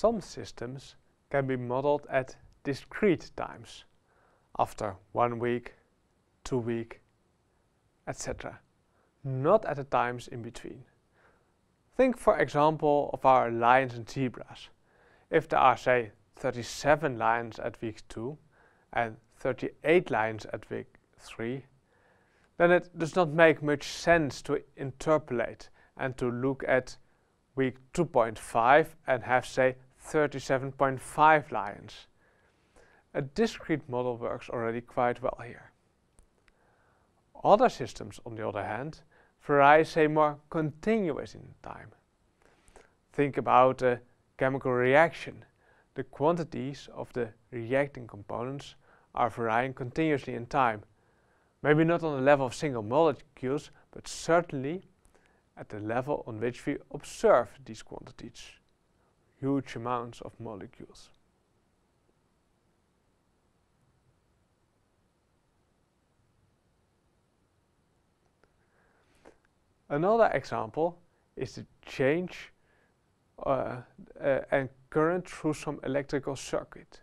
Some systems can be modeled at discrete times, after one week, two week, etc. Not at the times in between. Think for example of our lions and zebras. If there are say 37 lions at week 2 and 38 lions at week 3, then it does not make much sense to interpolate and to look at week 2.5 and have say 37.5 lions. A discrete model works already quite well here. Other systems, on the other hand, vary say more continuous in time. Think about a chemical reaction. The quantities of the reacting components are varying continuously in time. Maybe not on the level of single molecules, but certainly at the level on which we observe these quantities, huge amounts of molecules. Another example is the change uh, uh, and current through some electrical circuit.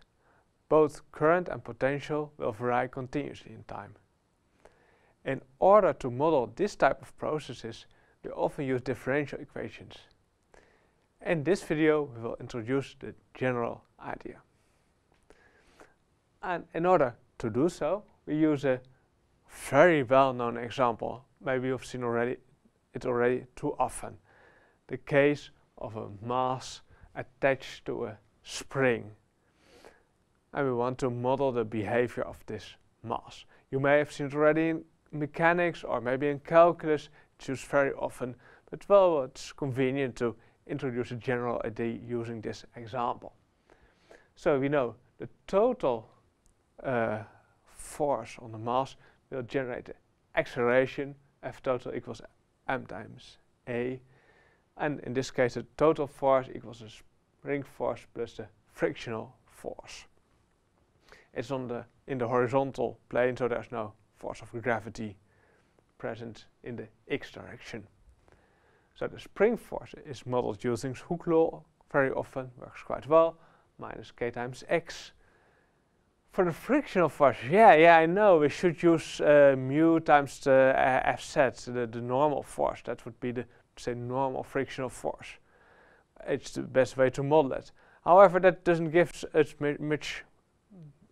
Both current and potential will vary continuously in time. In order to model this type of processes, we often use differential equations. In this video, we will introduce the general idea. And in order to do so, we use a very well-known example. Maybe you've seen already it already too often. The case of a mass attached to a spring. And we want to model the behavior of this mass. You may have seen it already in mechanics or maybe in calculus, it's used very often, but well, it's convenient to introduce a general idea using this example. So we know the total uh, force on the mass will generate the acceleration F total equals m times a. And in this case, the total force equals the spring force plus the frictional force. It's on the in the horizontal plane, so there's no force of gravity present in the x direction. So the spring force is modeled using Hooke's law very often, works quite well, minus k times x. For the frictional force, yeah, yeah, I know, we should use uh, mu times the uh, fz, the, the normal force. That would be the, say, normal frictional force. It's the best way to model it. However, that doesn't give us much,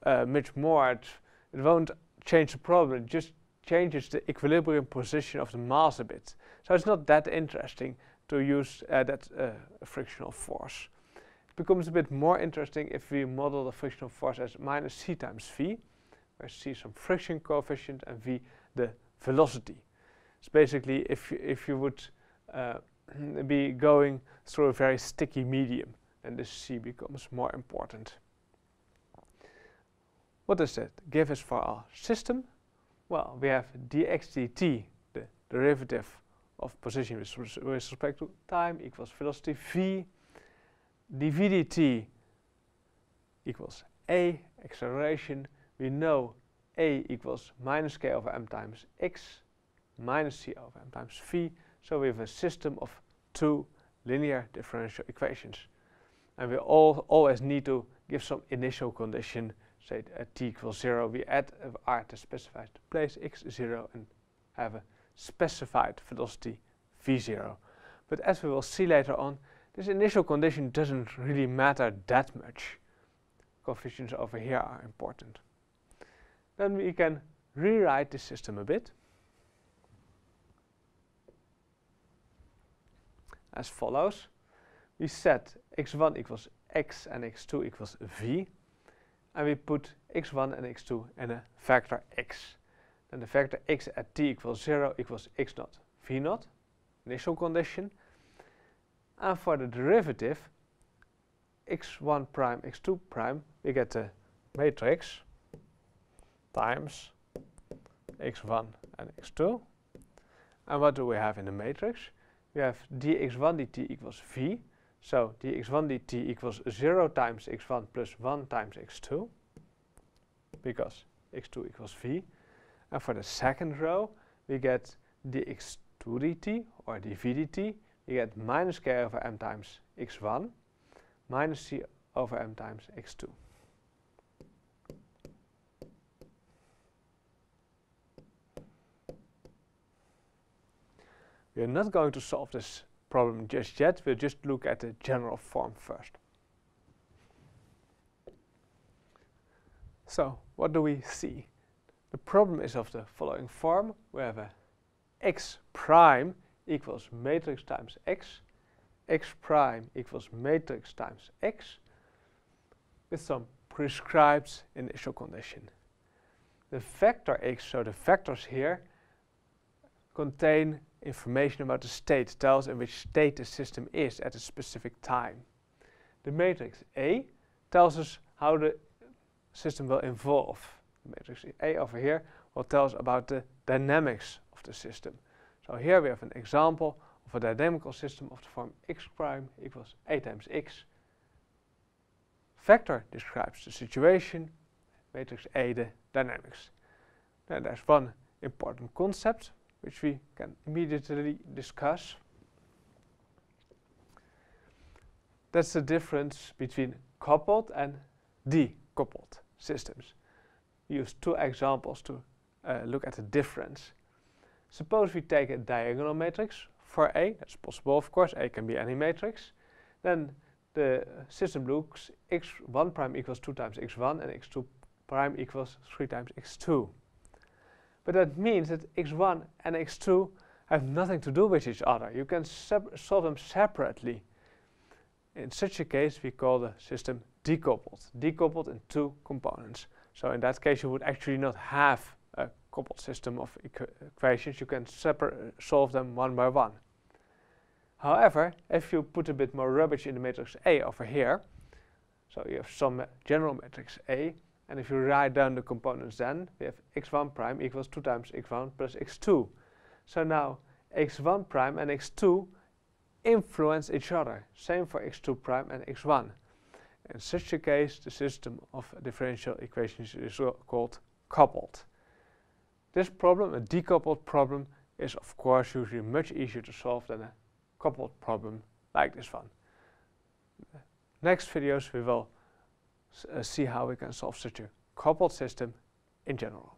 uh, much more. It, it won't change the problem. It just changes the equilibrium position of the mass a bit. So it's not that interesting to use uh, that uh, frictional force. It becomes a bit more interesting if we model the frictional force as minus c times v, where c is some friction coefficient and v the velocity. It's basically if if you would uh, be going through a very sticky medium, then this c becomes more important. What does that give us for our system? Well, we have dx dt, the derivative of position with, respect to time equals velocity v. dv dt equals a, acceleration. We know a equals minus k over m times x minus c over m times v. So we have a system of two linear differential equations. And we all always need to give some initial condition say at eh, t equals 0, we add eh, r to specified place x 0 and have a specified velocity v0. But as we will see later on, this initial condition doesn't really matter that much. Coefficients over here are important. Then we can rewrite the system a bit. As follows. We set x1 equals x and x2 equals v and we put x1 and x2 and a vector x. Then the vector x at t equals 0 equals x0, v0, initial condition. And for the derivative, x1 prime, x2 prime, we get the matrix times x1 and x2. And what do we have in the matrix? We have dx1 dt equals v, so dx1 dt equals 0 times x1 plus 1 times x2 because x2 equals v. And for the second row, we get dx2 dt or dv dt. We get minus k over m times x1 minus c over m times x2. We are not going to solve this problem just yet, we'll just look at the general form first. So, what do we see? The problem is of the following form. We have a x prime equals matrix times x, x prime equals matrix times x, with some prescribed initial condition. The vector x, so the vectors here, contain information about the state, tells in which state the system is at a specific time. The matrix A tells us how the system will evolve. The matrix A over here will tell us about the dynamics of the system. So here we have an example of a dynamical system of the form x prime equals a times x. Vector describes the situation, matrix A the dynamics. Now there's one important concept which we can immediately discuss. That's the difference between coupled and decoupled systems. We use two examples to uh, look at the difference. Suppose we take a diagonal matrix for A, that's possible of course, A can be any matrix. Then the system looks x1 prime equals 2 times x1 and x2 prime equals 3 times x2. But that means that x1 and x2 have nothing to do with each other. You can solve them separately. In such a case, we call the system decoupled, decoupled in two components. So in that case, you would actually not have a coupled system of equ equations. You can separate solve them one by one. However, if you put a bit more rubbish in the matrix A over here, so you have some general matrix A, and if you write down the components then, we have x1 prime equals 2 times x1 plus x2. So now x1 prime and x2 influence each other. Same for x2 prime and x1. In such a case, the system of differential equations is called coupled. This problem, a decoupled problem, is of course usually much easier to solve than a coupled problem like this one. Next videos we will Uh, see how we can a coupled system in general.